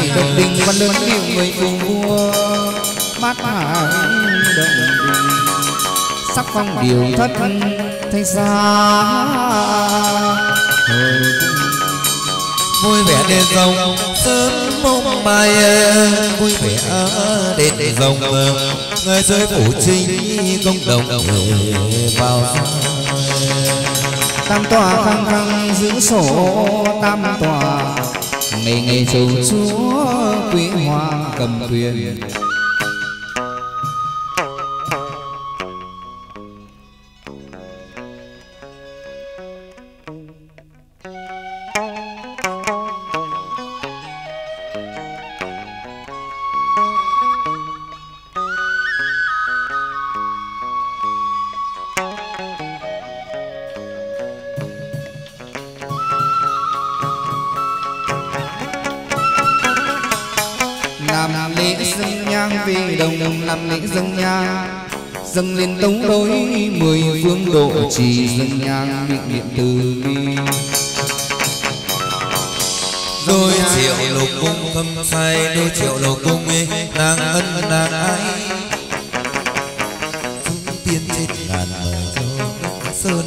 hải đồng đình văn lớn điệu người cùng vua. Bát hải đồng đình sắc phong điều thất thanh xa. Vui vẻ đền rồng, sớm mông mai vui vẻ đền rồng, người rơi phủ trinh công đồng vào tam tòa khăng khăng giữ sổ, tam tòa ngày ngày chầu chúa quỷ hoa cầm quyền lễ dâng nhang. Dâng lên tống đối mười phương độ trì dâng nhang miệng niệm từ bi. Đôi triệu lục cung thâm say, đôi triệu lục cung ấy nàng ân nàng ái. Chúng tiên chết ngàn mở cho sơn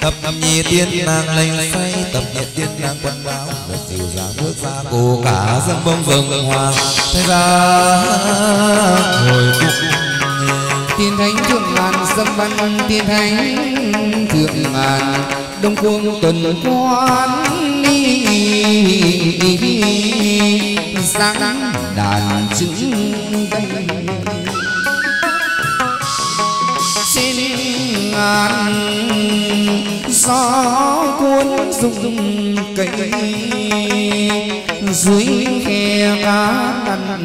tập nhị tiên nàng lành say tập nhị tiên nàng quân báo một dìu bước ra, cô cả dân bông rừng hoa. Thế ra hồi cung tiên thánh thượng ngàn dâng văn tiên thánh thượng ngàn. Đông phương tuần quan nắng đàn chứng đây xin ngàn gió cuốn rung cây. Dưới khe cá nằn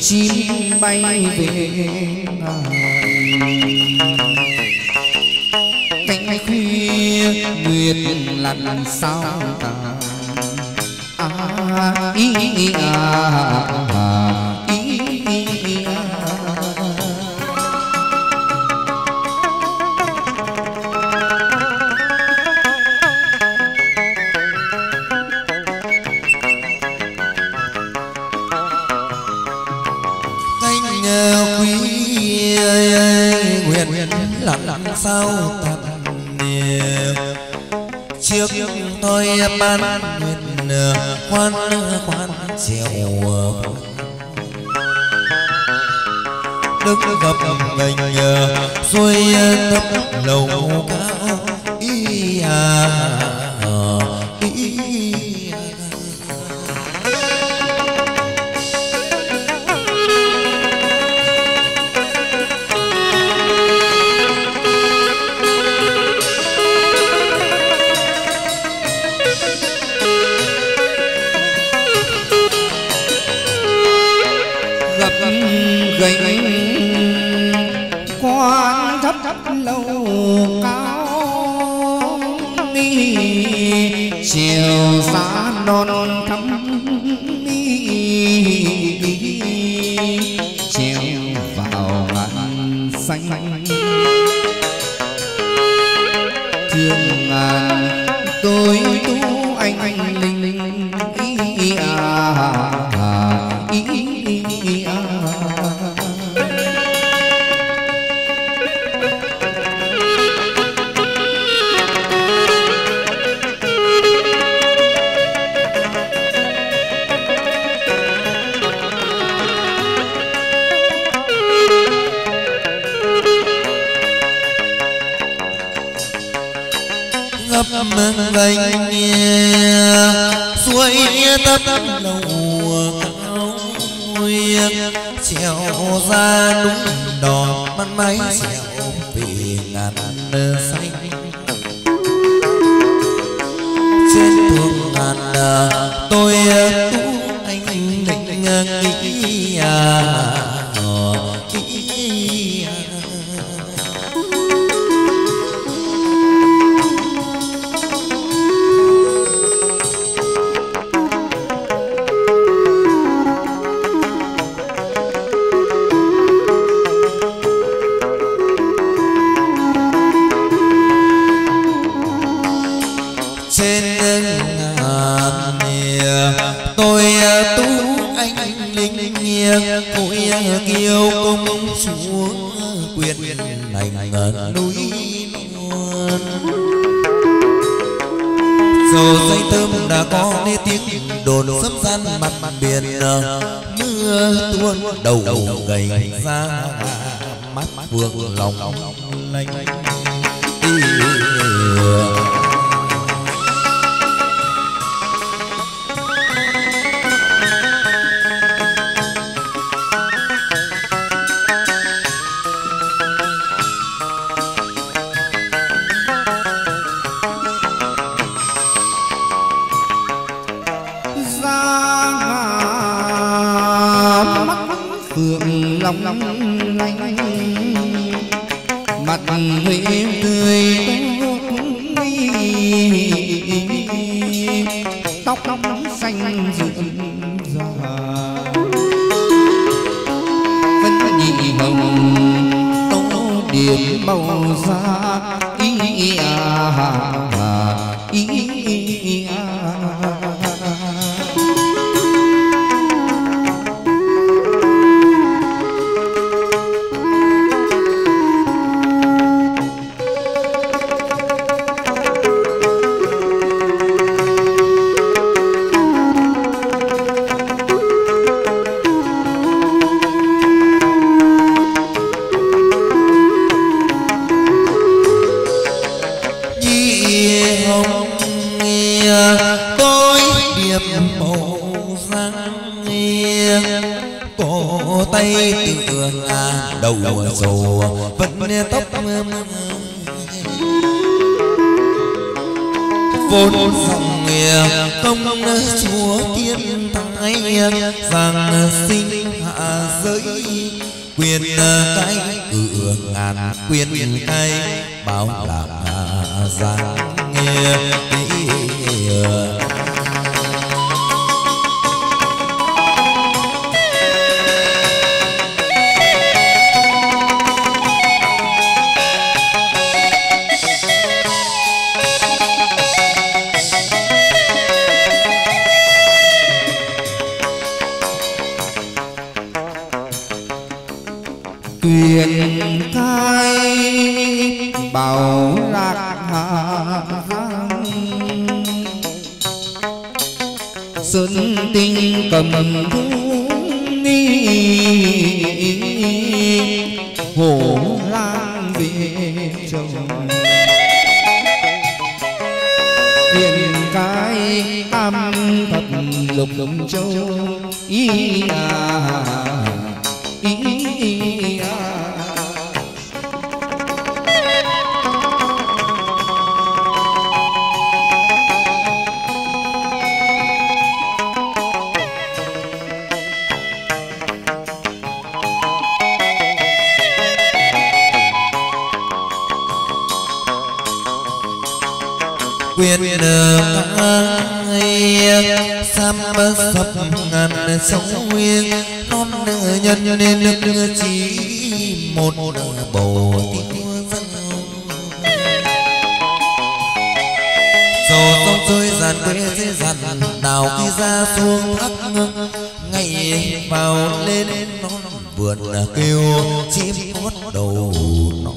chim bay về cánh khuya nguyệt lặn sao tàn. À, ý, ý, à, à, quý nguyện lặng lặng sao tận trước tôi ban nguyện khoan khoan trèo đức gặp mình xuôi thấp lầu cao ý à tấm lầu cao trèo ra đúng đỏ mắt máy trèo vì ngàn xanh. Trên thuyền ngàn tôi tu anh định nghĩ à. Núi non dầu dây thơm đã có nghe tiếng, đồn sấm gian mặt biển, mưa tuôn đầu gầy ra mắt vương lòng lanh phượng long long lanh, mặt huệ tươi tóc tóc nóng xanh rụng rà vẫn nhị hồng tô điểm màu da ý à cái cửa ngàn quyên cây bao làm giang nghe sơn tinh cầm thú nghi. Hổ lang về chồng tiền cái tam thập lục lục châu y à quyền thai sam sập ngàn sông nguyên non nữ nhân nên được chỉ một bầu tiếng dầu sông rơi dàn quê dưới dàn đào khi ra xuống thấp ngày vào lên nó vườn kêu, chim hót đầu nó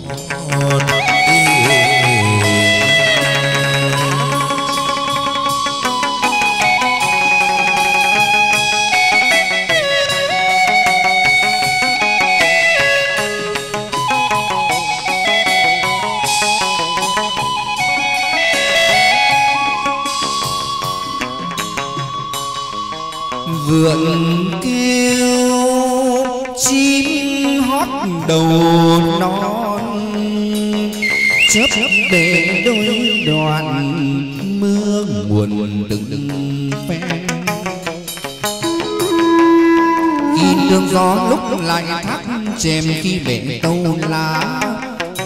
chém khi bể câu lá.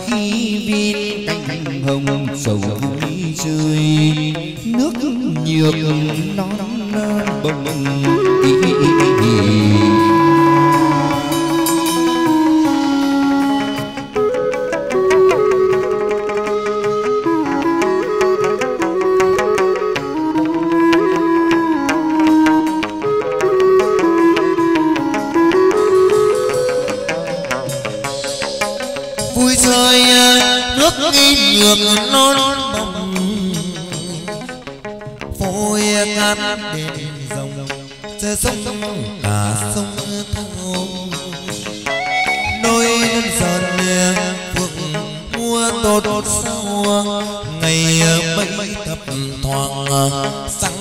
Khi viên cánh hồng sầu vui rơi nước nhược nó bồng tốt sau ngày ờ, mấy thập thoảng ờ, sẵn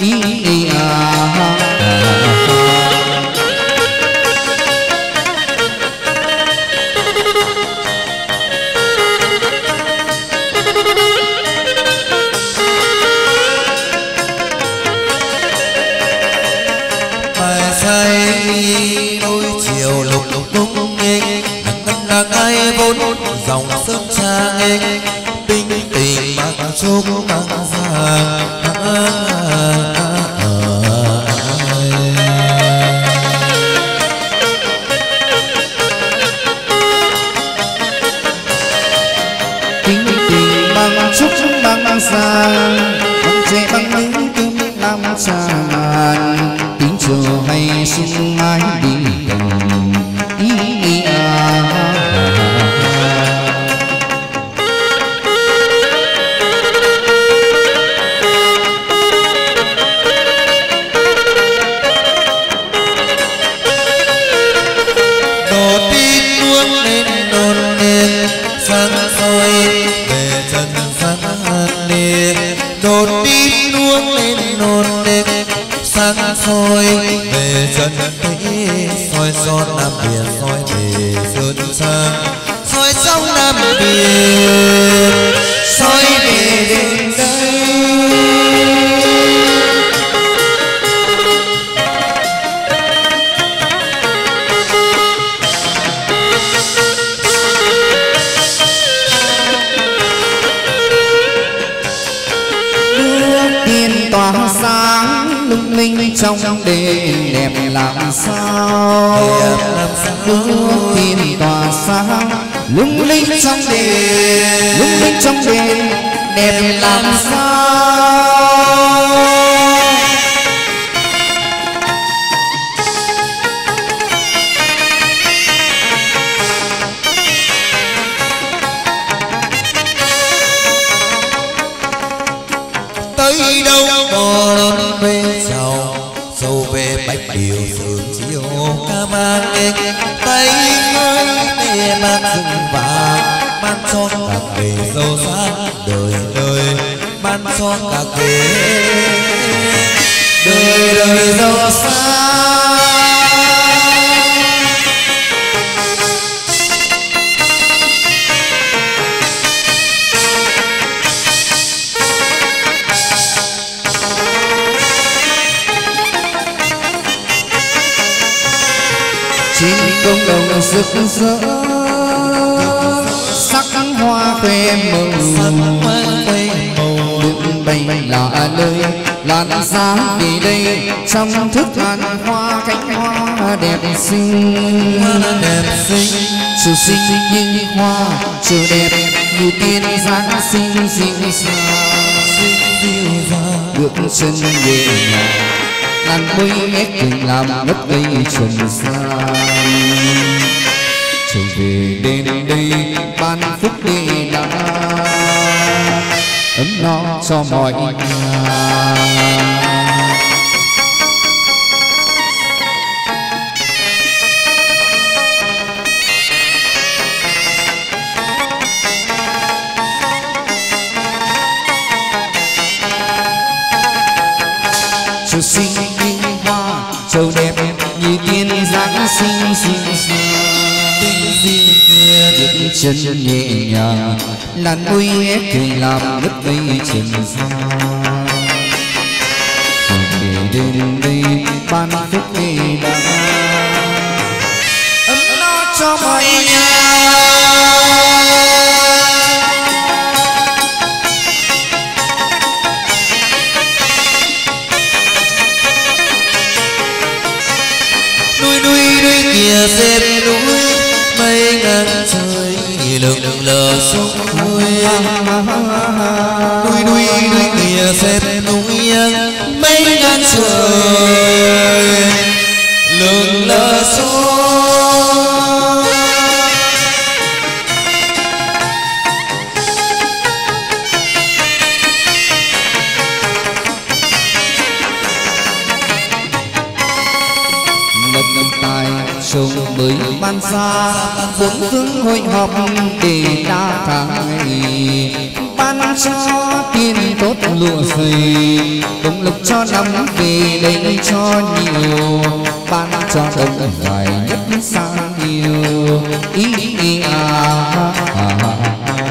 ý, ý, ý, à. xa Ông trẻ băng ứng cơm làm xa màn Tiếng chiều hay xuống chân kỹ soi son nam biển, soi về sơn sang soi sông nam biển, soi Đứng tin tỏa sáng Lung linh trong đêm, Lung linh trong đêm, Đẹp làm sao rực rỡ. Sắc hoa khoe mừng đụng bành là nơi làn giá vì đây. Trong thức làn hoa, cánh hoa đẹp xinh. Đẹp xinh sự xinh như hoa sự đẹp như tiên giáng sinh dịu dàng. Bước chân về nhà làn mây ép tình làm mất cây trần gian trở về đến đây, ban phúc đi đã. Ấm no cho mọi nhà. Xinh như hoa châu đẹp như tiên dáng xinh xinh gì chân nhẹ nhàng làn nuôi kỳ làm mất cây trên xa để đêm đây, ban phúc kỳ đã ấm nó cho mọi nhà. Nuôi nuôi nuôi kia xem núi lờ. Sông núi núi núi núi à, kia xét núi à, mấy ngàn trời. Lượn lờ sông lụa dày đồng lực cho năm về đây cho nhiều. Ban cho đông dài nhất sang nhiều ý nghĩa à, à, à, à.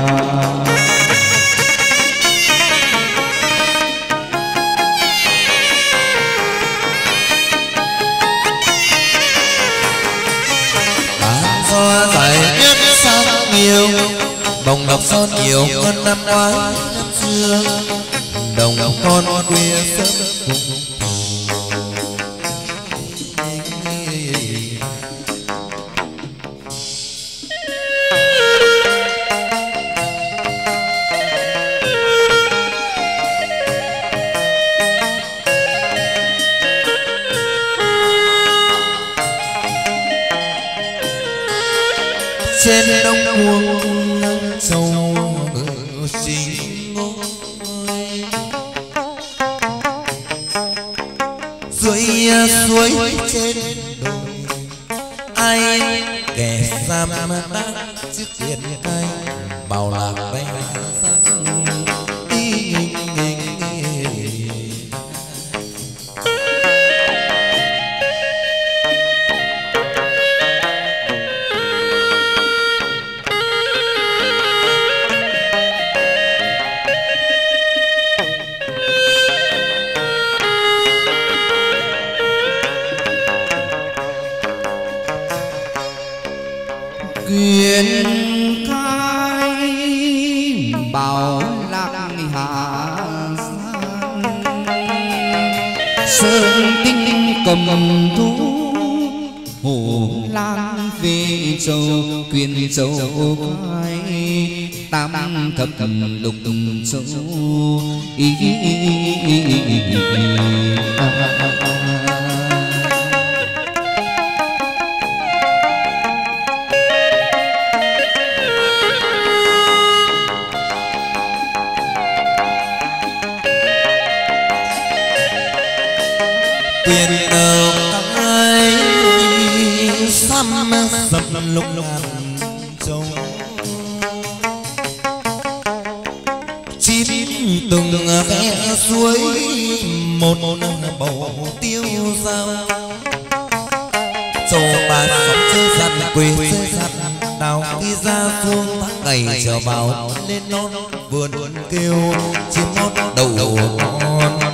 nhất sang nhiều đồng lộc son nhiều hơn năm ngoái năm xưa đồng con khuya sớm. Trên đông cuồng sâu sinh ngôi suối trên đồi. Ai kẻ giam đang trước điện ai bảo lạc bay ngầm cầm thú. Hồ lang về châu quyền châu khai tam thập lục châu. Ý, ý, ý, ý, ý, ý, ý, sập ngàn châu chín từng khe suối, một bầu tiêu dao. Châu ba sóng chơi dặn quỳ chơi dặn đào khi ra phương tháng ngày trở vào lên non, vườn kêu chim mót đầu con.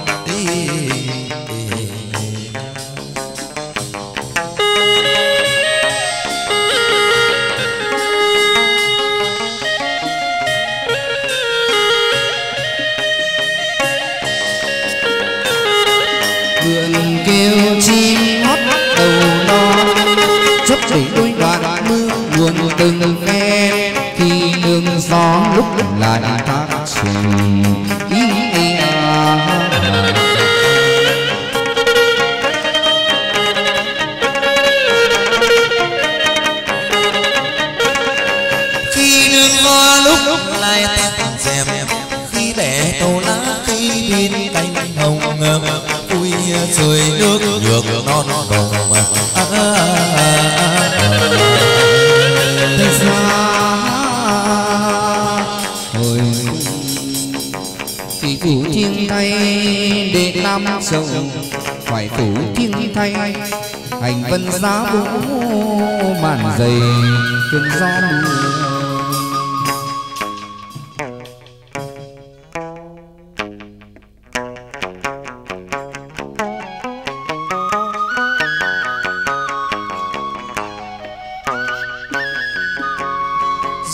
Khi tô tàu lá cây pin cánh hồng vui trời nước nhược non đồng à, à, à, hồi thì phủ thiên thay để nam sầu phải phủ thiên thay. Hành vân giá vũ màn dày cơn gió mưa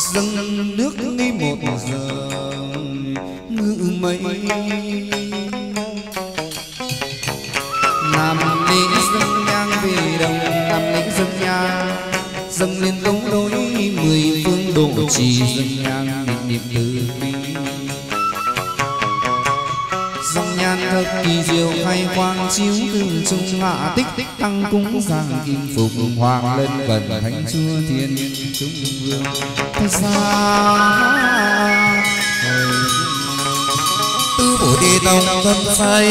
dâng nước nghi một giờ ngự mây. Làm lễ dâng nhang về đồng làm lễ dâng nhang. Dâng lên tấu đối mười phương độ trì, dâng nhang niệm niệm từ kỳ diệu khai quang chiếu từ trung hạ tích, tăng cúng rằng kim phục, hoàng lên cận thánh chúa thiên trung vương. Thay xa tứ bổ đi tông thân say